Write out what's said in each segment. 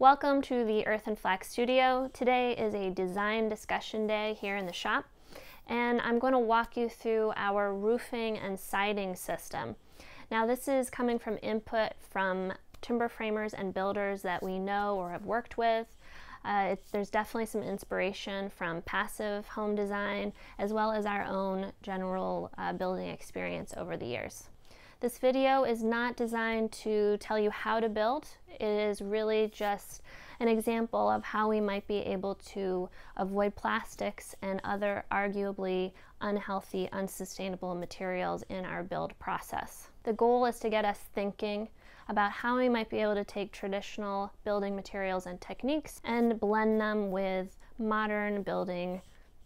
Welcome to the Earth and Flax studio. Today is a design discussion day here in the shop and I'm going to walk you through our roofing and siding system. Now this is coming from input from timber framers and builders that we know or have worked with. Uh, it, there's definitely some inspiration from passive home design as well as our own general uh, building experience over the years. This video is not designed to tell you how to build. It is really just an example of how we might be able to avoid plastics and other arguably unhealthy, unsustainable materials in our build process. The goal is to get us thinking about how we might be able to take traditional building materials and techniques and blend them with modern building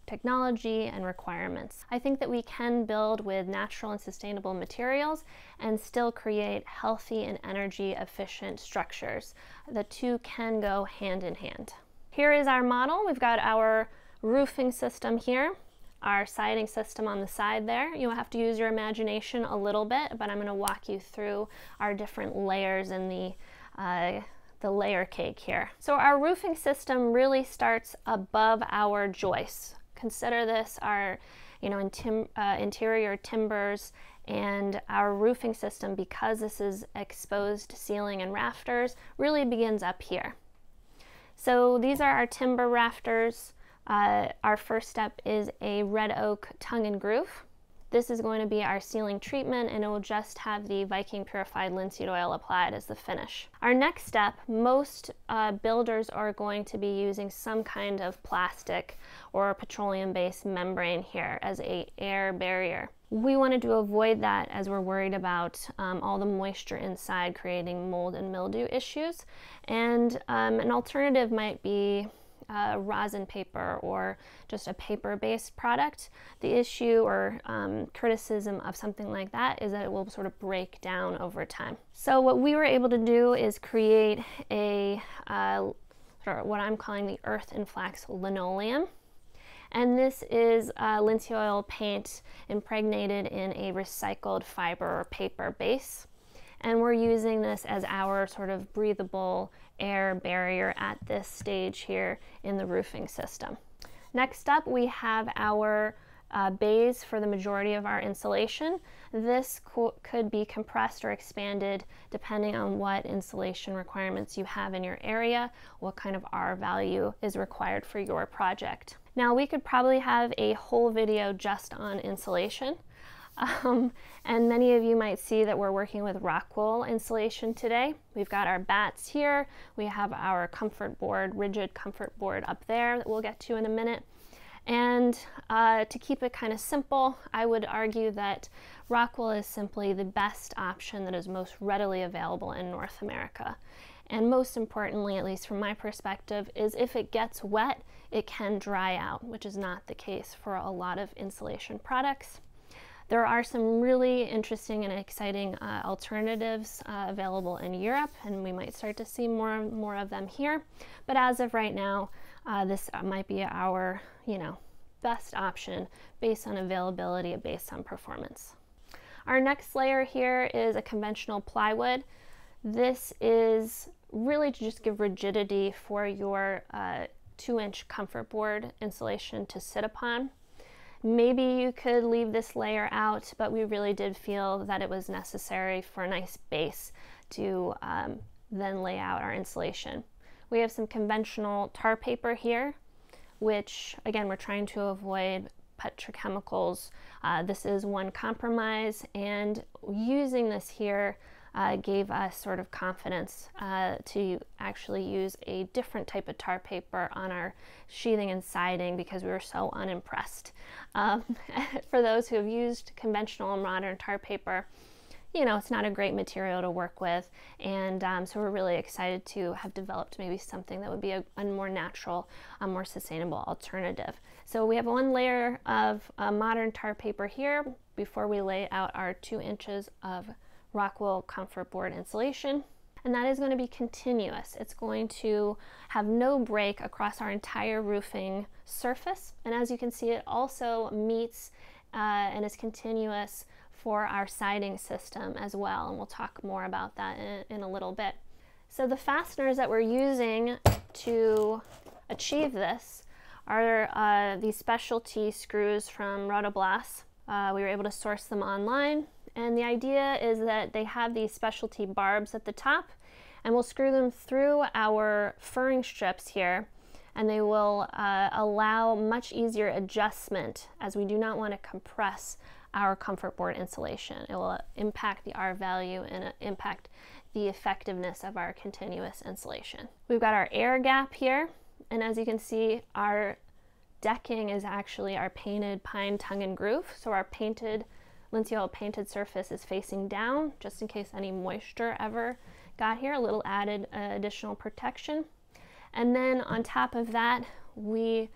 technology and requirements. I think that we can build with natural and sustainable materials and still create healthy and energy efficient structures. The two can go hand in hand. Here is our model. We've got our roofing system here, our siding system on the side there. You'll have to use your imagination a little bit, but I'm going to walk you through our different layers in the uh, the layer cake here. So our roofing system really starts above our joists. Consider this our you know, in tim uh, interior timbers and our roofing system, because this is exposed ceiling and rafters, really begins up here. So these are our timber rafters. Uh, our first step is a red oak tongue and groove. This is going to be our sealing treatment and it will just have the Viking purified linseed oil applied as the finish. Our next step, most uh, builders are going to be using some kind of plastic or petroleum based membrane here as a air barrier. We wanted to avoid that as we're worried about um, all the moisture inside creating mold and mildew issues. And um, an alternative might be uh, rosin paper or just a paper-based product. The issue or um, criticism of something like that is that it will sort of break down over time. So what we were able to do is create a uh, what I'm calling the earth and flax linoleum. And this is uh, linseed oil paint impregnated in a recycled fiber or paper base. And we're using this as our sort of breathable air barrier at this stage here in the roofing system. Next up, we have our uh, bays for the majority of our insulation. This co could be compressed or expanded depending on what insulation requirements you have in your area, what kind of R value is required for your project. Now we could probably have a whole video just on insulation. Um, and many of you might see that we're working with rock wool insulation today. We've got our batts here. We have our comfort board, rigid comfort board up there that we'll get to in a minute. And uh, to keep it kind of simple, I would argue that rock wool is simply the best option that is most readily available in North America. And most importantly, at least from my perspective, is if it gets wet, it can dry out, which is not the case for a lot of insulation products. There are some really interesting and exciting uh, alternatives uh, available in Europe, and we might start to see more and more of them here. But as of right now, uh, this might be our, you know, best option based on availability, based on performance. Our next layer here is a conventional plywood. This is really to just give rigidity for your uh, two inch comfort board insulation to sit upon. Maybe you could leave this layer out, but we really did feel that it was necessary for a nice base to um, then lay out our insulation. We have some conventional tar paper here, which again, we're trying to avoid petrochemicals. Uh, this is one compromise and using this here uh, gave us sort of confidence uh, to actually use a different type of tar paper on our sheathing and siding because we were so unimpressed. Um, for those who have used conventional and modern tar paper, you know, it's not a great material to work with. And um, so we're really excited to have developed maybe something that would be a, a more natural, a more sustainable alternative. So we have one layer of uh, modern tar paper here before we lay out our two inches of Rockwool comfort board insulation and that is going to be continuous. It's going to have no break across our entire roofing surface and as you can see it also meets uh, and is continuous for our siding system as well and we'll talk more about that in, in a little bit. So the fasteners that we're using to achieve this are uh, these specialty screws from Rothoblaas. Uh, we were able to source them online and the idea is that they have these specialty barbs at the top and we'll screw them through our furring strips here and they will uh, allow much easier adjustment as we do not want to compress our comfort board insulation. It will impact the R value and uh, impact the effectiveness of our continuous insulation. We've got our air gap here and as you can see our decking is actually our painted pine tongue and groove. So our painted linseed oil painted surface is facing down just in case any moisture ever got here, a little added uh, additional protection. And then on top of that, we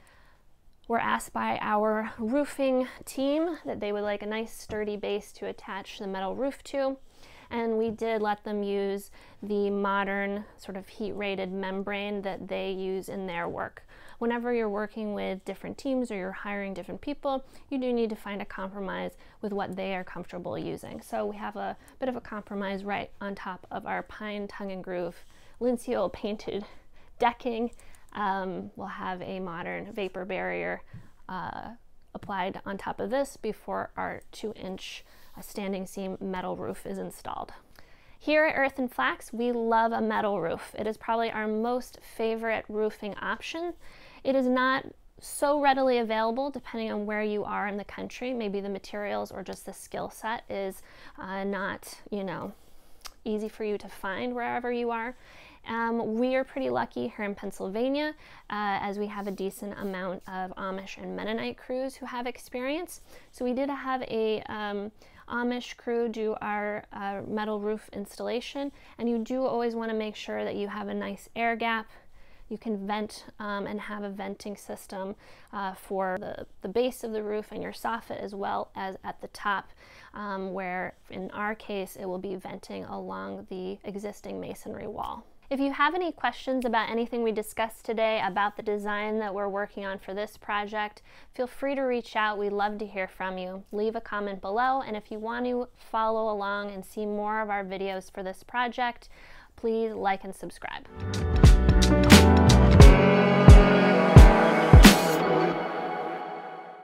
were asked by our roofing team that they would like a nice sturdy base to attach the metal roof to. And we did let them use the modern sort of heat rated membrane that they use in their work whenever you're working with different teams or you're hiring different people, you do need to find a compromise with what they are comfortable using. So we have a bit of a compromise right on top of our pine tongue and groove linseed oil painted decking. Um, we'll have a modern vapor barrier uh, applied on top of this before our two inch uh, standing seam metal roof is installed. Here at Earth and Flax, we love a metal roof. It is probably our most favorite roofing option. It is not so readily available depending on where you are in the country. Maybe the materials or just the skill set is uh, not, you know, easy for you to find wherever you are. Um, we are pretty lucky here in Pennsylvania uh, as we have a decent amount of Amish and Mennonite crews who have experience. So we did have a um, Amish crew do our uh, metal roof installation and you do always want to make sure that you have a nice air gap you can vent um, and have a venting system uh, for the, the base of the roof and your soffit as well as at the top um, where in our case it will be venting along the existing masonry wall. If you have any questions about anything we discussed today about the design that we're working on for this project, feel free to reach out. We'd love to hear from you. Leave a comment below, and if you want to follow along and see more of our videos for this project, please like and subscribe.